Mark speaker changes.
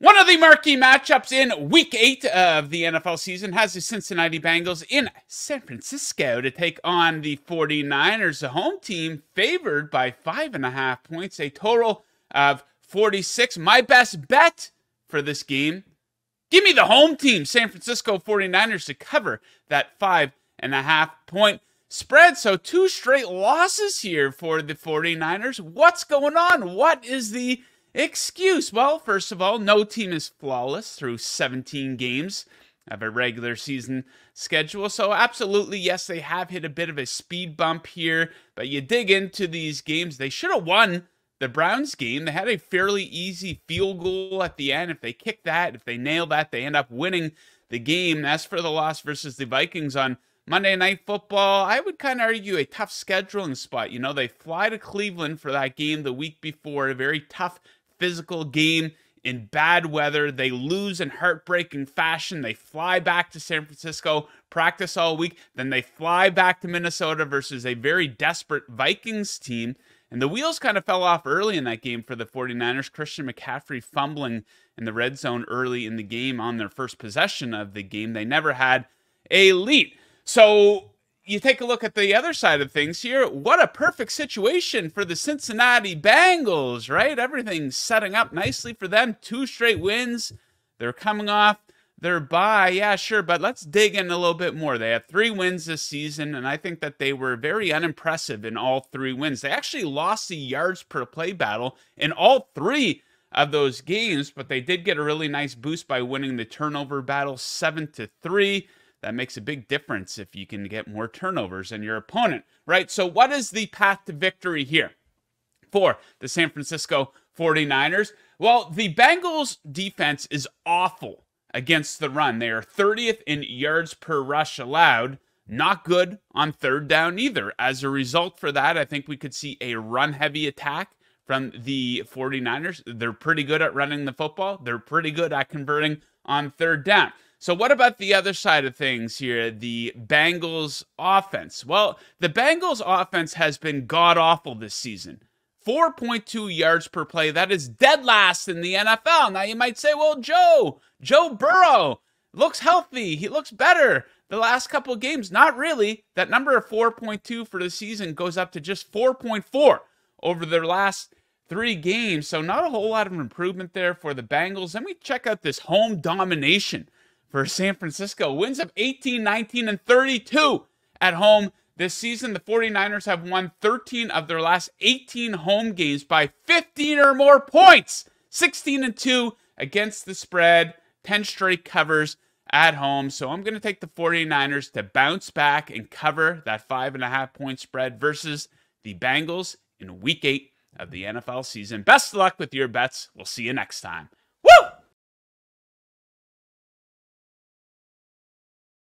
Speaker 1: One of the marquee matchups in week eight of the NFL season has the Cincinnati Bengals in San Francisco to take on the 49ers, the home team favored by five and a half points, a total of 46. My best bet for this game give me the home team, San Francisco 49ers, to cover that five and a half point spread. So, two straight losses here for the 49ers. What's going on? What is the excuse? Well, first of all, no team is flawless through 17 games of a regular season schedule. So, absolutely, yes, they have hit a bit of a speed bump here, but you dig into these games, they should have won the Browns game. They had a fairly easy field goal at the end. If they kick that, if they nail that, they end up winning the game. As for the loss versus the Vikings on Monday Night Football, I would kind of argue a tough scheduling spot. You know, they fly to Cleveland for that game the week before, a very tough physical game in bad weather. They lose in heartbreaking fashion. They fly back to San Francisco, practice all week. Then they fly back to Minnesota versus a very desperate Vikings team. And the wheels kind of fell off early in that game for the 49ers. Christian McCaffrey fumbling in the red zone early in the game on their first possession of the game. They never had a lead. So you take a look at the other side of things here. What a perfect situation for the Cincinnati Bengals, right? Everything's setting up nicely for them. Two straight wins. They're coming off their bye. Yeah, sure, but let's dig in a little bit more. They have three wins this season, and I think that they were very unimpressive in all three wins. They actually lost the yards per play battle in all three of those games, but they did get a really nice boost by winning the turnover battle 7 to 3 that makes a big difference if you can get more turnovers than your opponent, right? So, what is the path to victory here for the San Francisco 49ers? Well, the Bengals defense is awful against the run. They are 30th in yards per rush allowed. Not good on third down either. As a result for that, I think we could see a run heavy attack from the 49ers. They're pretty good at running the football, they're pretty good at converting on third down. So, what about the other side of things here? The Bengals offense. Well, the Bengals offense has been god awful this season. 4.2 yards per play. That is dead last in the NFL. Now, you might say, well, Joe, Joe Burrow looks healthy. He looks better the last couple of games. Not really. That number of 4.2 for the season goes up to just 4.4 over their last three games. So, not a whole lot of improvement there for the Bengals. Then we check out this home domination for San Francisco. Wins of 18, 19, and 32 at home this season. The 49ers have won 13 of their last 18 home games by 15 or more points. 16 and 2 against the spread, 10 straight covers at home. So I'm going to take the 49ers to bounce back and cover that five and a half point spread versus the Bengals in week eight of the NFL season. Best luck with your bets. We'll see you next time.